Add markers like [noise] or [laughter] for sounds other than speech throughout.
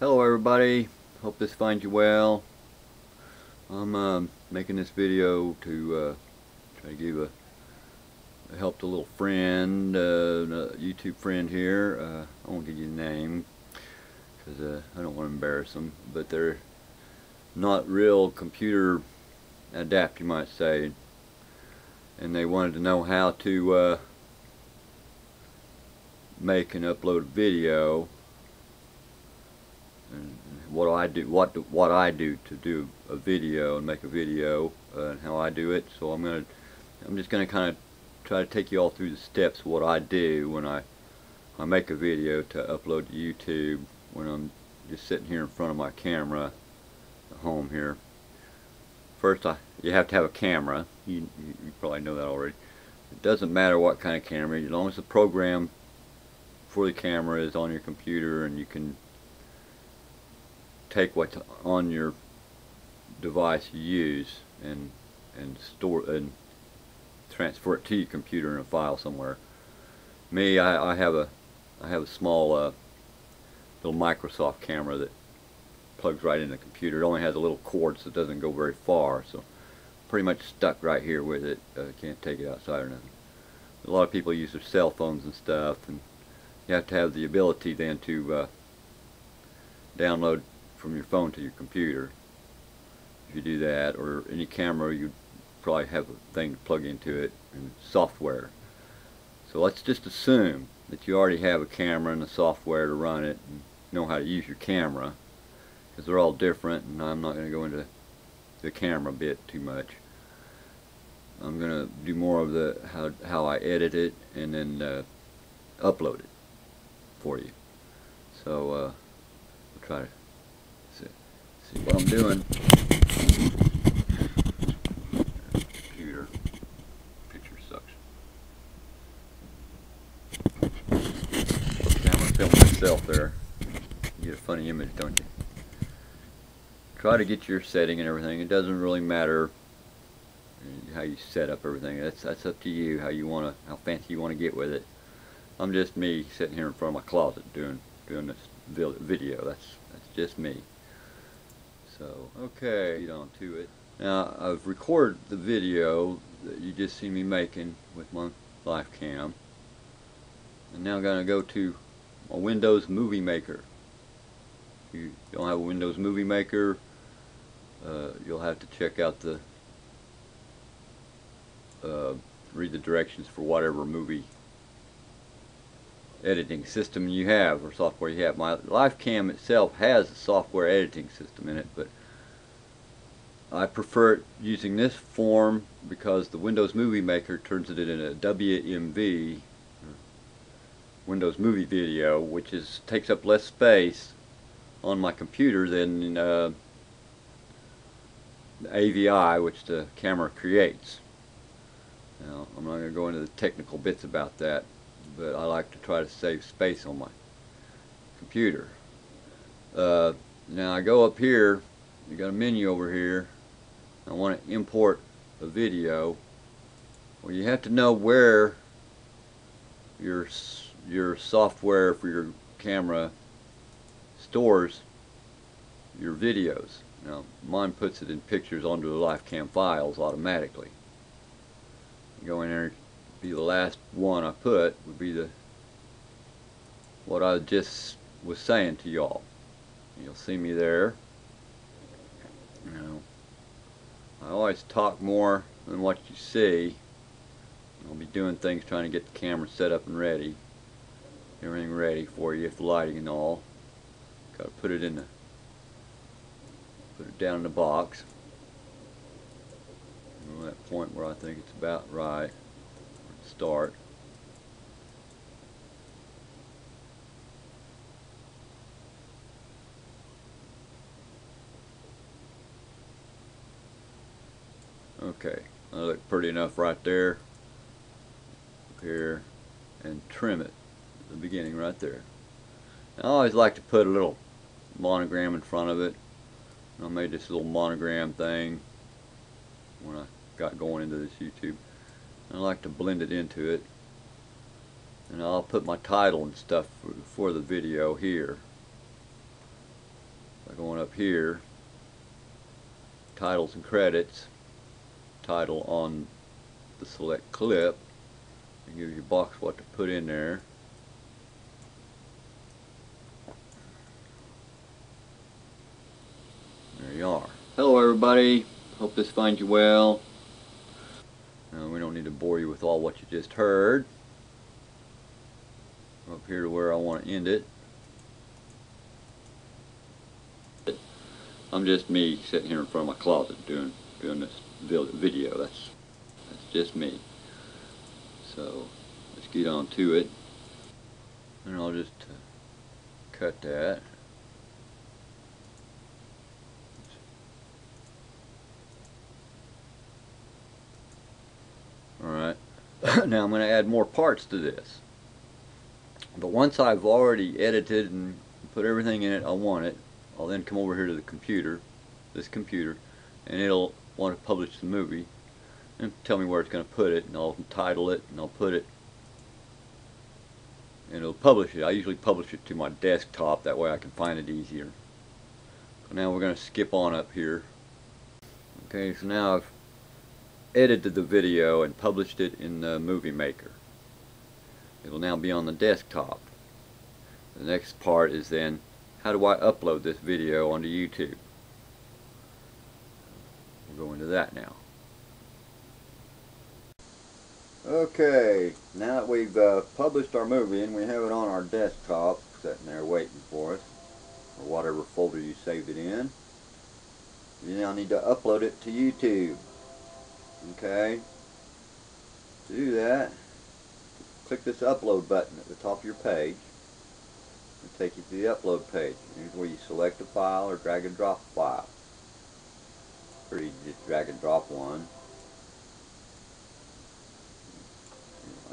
Hello everybody, hope this finds you well. I'm um, making this video to uh, try to give a, a help to a little friend, uh, a YouTube friend here. Uh, I won't give you the name because uh, I don't want to embarrass them, but they're not real computer adept, you might say, and they wanted to know how to uh, make and upload a video what I do what what I do to do a video and make a video uh, and how I do it. So I'm gonna I'm just gonna kinda try to take you all through the steps what I do when I I make a video to upload to YouTube when I'm just sitting here in front of my camera at home here. First I you have to have a camera. You, you probably know that already. It doesn't matter what kind of camera as long as the program for the camera is on your computer and you can take what's on your device you use and and store and transfer it to your computer in a file somewhere. Me, I, I have a I have a small uh, little Microsoft camera that plugs right in the computer. It only has a little cord so it doesn't go very far. So pretty much stuck right here with it. Uh, can't take it outside or nothing. A lot of people use their cell phones and stuff and you have to have the ability then to uh, download from your phone to your computer. If you do that, or any camera, you probably have a thing to plug into it and software. So let's just assume that you already have a camera and the software to run it and know how to use your camera because they're all different and I'm not going to go into the camera bit too much. I'm going to do more of the how, how I edit it and then uh, upload it for you. So uh, we'll try to See what I'm doing. Computer. Picture sucks. Camera film myself there. You get a funny image, don't you? Try to get your setting and everything. It doesn't really matter how you set up everything. That's that's up to you how you want to how fancy you want to get with it. I'm just me sitting here in front of my closet doing doing this video. That's that's just me. So, okay, get on to it. Now, I've recorded the video that you just see me making with my live cam. And now I'm going to go to a Windows Movie Maker. If you don't have a Windows Movie Maker, uh, you'll have to check out the uh, read the directions for whatever movie editing system you have or software you have. My LifeCam itself has a software editing system in it, but I prefer using this form because the Windows Movie Maker turns it into a WMV Windows Movie Video, which is takes up less space on my computer than uh, AVI, which the camera creates. Now, I'm not going to go into the technical bits about that but I like to try to save space on my computer. Uh, now I go up here, you got a menu over here, I want to import a video. Well you have to know where your your software for your camera stores your videos. Now mine puts it in pictures onto the LifeCam files automatically. You go in there be the last one I put would be the what I just was saying to y'all. You'll see me there. You know, I always talk more than what you see. I'll be doing things trying to get the camera set up and ready. Everything ready for you, if the lighting and all. Got to put it in the put it down in the box. that point where I think it's about right start. Okay, I look pretty enough right there, here, and trim it the beginning right there. I always like to put a little monogram in front of it. I made this little monogram thing when I got going into this YouTube. I like to blend it into it. And I'll put my title and stuff for, for the video here. By going up here titles and credits title on the select clip and give you a box what to put in there. There you are. Hello everybody. Hope this finds you well uh, we don't need to bore you with all what you just heard up here to where I want to end it I'm just me sitting here in front of my closet doing doing this video. That's that's just me. So let's get on to it, and I'll just uh, cut that. [coughs] now I'm going to add more parts to this. But once I've already edited and put everything in it I want it, I'll then come over here to the computer, this computer, and it'll want to publish the movie and tell me where it's going to put it and I'll title it and I'll put it and it'll publish it. I usually publish it to my desktop that way I can find it easier. Now we're going to skip on up here. Okay, so now I've edited the video and published it in the Movie Maker. It'll now be on the desktop. The next part is then how do I upload this video onto YouTube? We'll go into that now. Okay, now that we've uh, published our movie and we have it on our desktop, sitting there waiting for us, or whatever folder you saved it in, you now need to upload it to YouTube. Okay? To do that, click this upload button at the top of your page and take you to the upload page. Here's where you select a file or drag and drop a file. Or you just drag and drop one.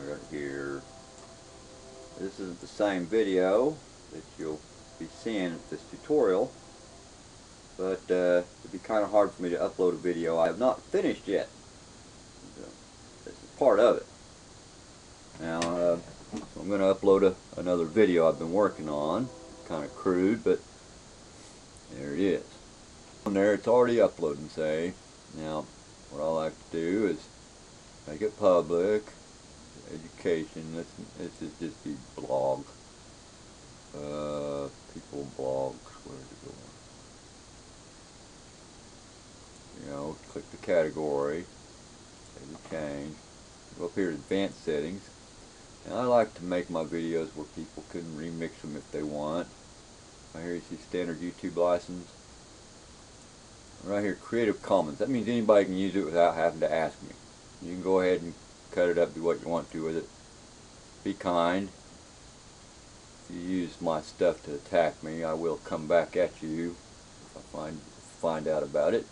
I got here. This isn't the same video that you'll be seeing in this tutorial, but uh, it'd be kind of hard for me to upload a video I have not finished yet. Part of it. Now, uh, I'm going to upload a, another video I've been working on. Kind of crude, but there it is. On there, it's already uploading, say. Now, what I like to do is make it public, education. This, is just the blog. Uh, people blogs, where's it going? You know, click the category, save change. Up here to advanced settings and I like to make my videos where people can remix them if they want. Right here you see standard YouTube license. Right here, Creative Commons. That means anybody can use it without having to ask me. You can go ahead and cut it up, do what you want to with it. Be kind. If you use my stuff to attack me, I will come back at you if I find find out about it.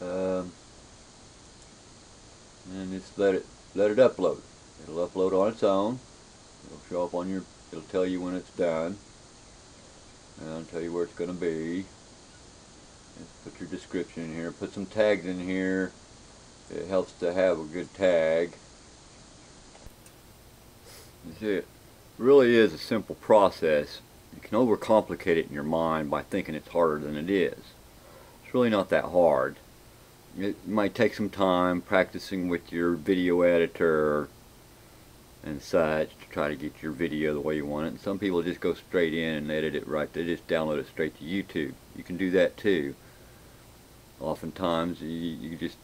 Um, and just let it let it upload. It'll upload on its own. It'll show up on your, it'll tell you when it's done. And I'll tell you where it's going to be. Just put your description in here. Put some tags in here. It helps to have a good tag. You see, it really is a simple process. You can overcomplicate it in your mind by thinking it's harder than it is. It's really not that hard. It might take some time practicing with your video editor and such to try to get your video the way you want it. And some people just go straight in and edit it right. They just download it straight to YouTube. You can do that too. Oftentimes you, you just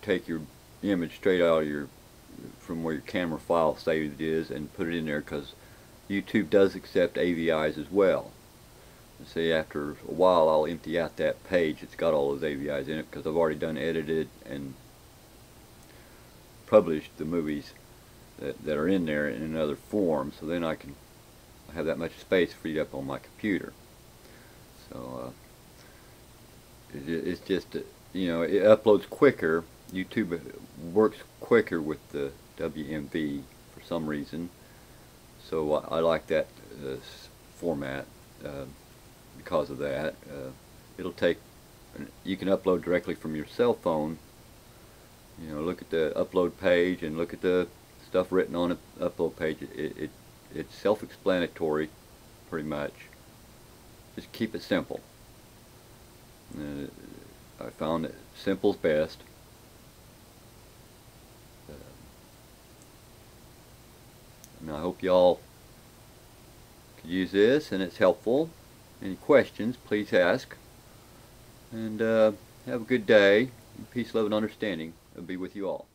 take your image straight out of your from where your camera file saved is and put it in there because YouTube does accept AVIs as well. See after a while I'll empty out that page it's got all those AVIs in it because I've already done edited and published the movies that, that are in there in another form so then I can have that much space freed up on my computer. So uh, it, it's just uh, you know it uploads quicker YouTube works quicker with the WMV for some reason. So I, I like that uh, format uh, because of that uh, it'll take you can upload directly from your cell phone you know look at the upload page and look at the stuff written on the upload page, it, it it's self-explanatory, pretty much. just keep it simple. Uh, I found that simple's best. Uh, and I hope y'all could use this and it's helpful. Any questions, please ask. And uh, have a good day. Peace, love, and understanding will be with you all.